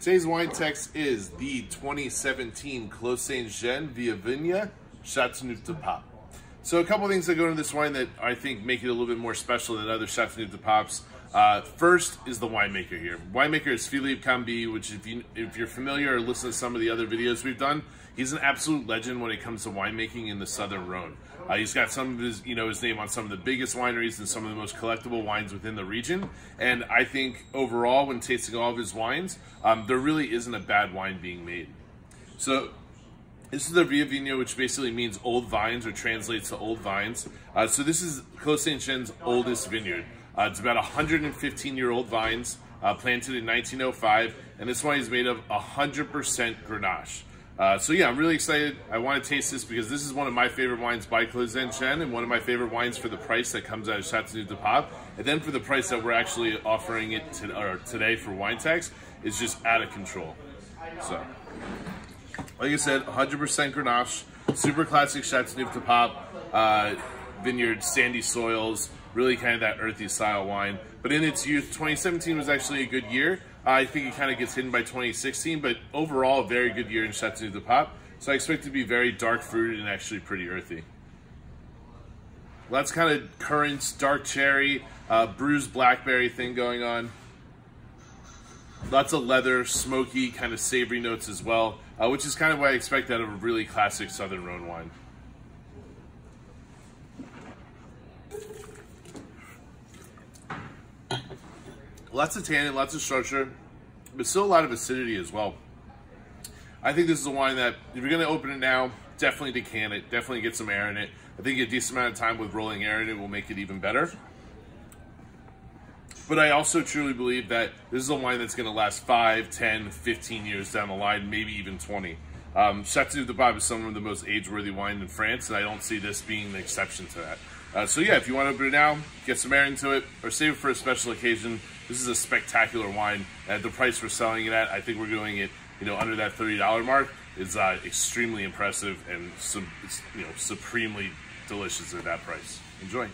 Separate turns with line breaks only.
Today's wine text is the 2017 Clos Saint Jean Vieilles Vignes Chateauneuf de Pape. So a couple things that go into this wine that I think make it a little bit more special than other Chateauneuf de Papes. Uh, first is the winemaker here. Winemaker is Philippe Cambie, which if, you, if you're familiar or listen to some of the other videos we've done, he's an absolute legend when it comes to winemaking in the Southern Rhone. Uh, he's got some of his, you know, his name on some of the biggest wineries and some of the most collectible wines within the region. And I think overall, when tasting all of his wines, um, there really isn't a bad wine being made. So this is the Vieilles Vignes, which basically means old vines or translates to old vines. Uh, so this is Clos Saint oldest vineyard. Uh, it's about 115 year old vines uh, planted in 1905, and this wine is made of 100% Grenache. Uh, so yeah, I'm really excited. I want to taste this because this is one of my favorite wines by Saint Jean and one of my favorite wines for the price that comes out of Chateauneuf du Pape. And then for the price that we're actually offering it to, today for wine text is just out of control. So, like I said, 100% Grenache, super classic Chateauneuf du Pape, uh, vineyard, sandy soils, really kind of that earthy style wine. But in its youth, 2017 was actually a good year. I think it kind of gets hidden by 2016, but overall, a very good year in Chateauneuf du Pape. So I expect it to be very dark fruited and actually pretty earthy. Lots kind of currants, dark cherry, uh, bruised blackberry thing going on. Lots of leather, smoky, kind of savory notes as well, uh, which is kind of what I expect out of a really classic Southern Rhone wine. Lots of tannin, lots of structure, but still a lot of acidity as well. I think this is a wine that, if you're going to open it now, definitely decant it, definitely get some air in it. I think a decent amount of time with rolling air in it will make it even better. But I also truly believe that this is a wine that's going to last 5, 10, 15 years down the line, maybe even 20. Um, Chateau de Pape is some of the most age-worthy wine in France, and I don't see this being an exception to that. Uh, so yeah, if you want to open it now, get some air into it, or save it for a special occasion. This is a spectacular wine. At the price we're selling it at, I think we're doing it, you know, under that $30 mark. is uh, extremely impressive and, you know, supremely delicious at that price. Enjoy.